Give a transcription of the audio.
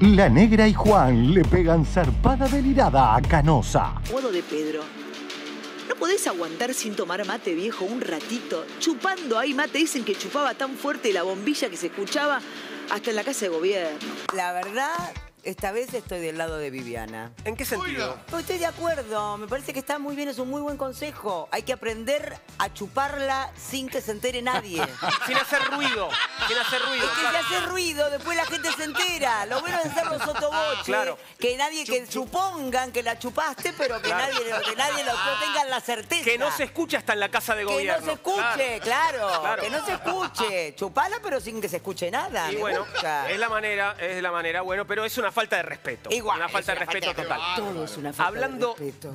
La negra y Juan le pegan zarpada delirada a Canosa. Modo de Pedro. ¿No podés aguantar sin tomar mate viejo un ratito? Chupando ahí mate. Dicen que chupaba tan fuerte la bombilla que se escuchaba hasta en la casa de gobierno. La verdad, esta vez estoy del lado de Viviana. ¿En qué sentido? No, estoy de acuerdo, me parece que está muy bien, es un muy buen consejo. Hay que aprender a chuparla sin que se entere nadie. Sin hacer ruido. Sin hacer ruido. Es que si hace ruido, después la gente se entera. Lo bueno es hacer los sotoboches. Claro. Que nadie, que supongan que la chupaste, pero que Claro. nadie, que nadie lo, no tenga la certeza. Que no se escucha hasta en la casa de Que gobierno. no se escuche, claro. Que no se escuche. Chupala, pero sin que se escuche nada. Y me bueno, gusta. es la manera, es la manera, bueno, pero es una falta de respeto. Igual, Una es falta de respeto falta de total. Todo es una falta de Hablando, respeto.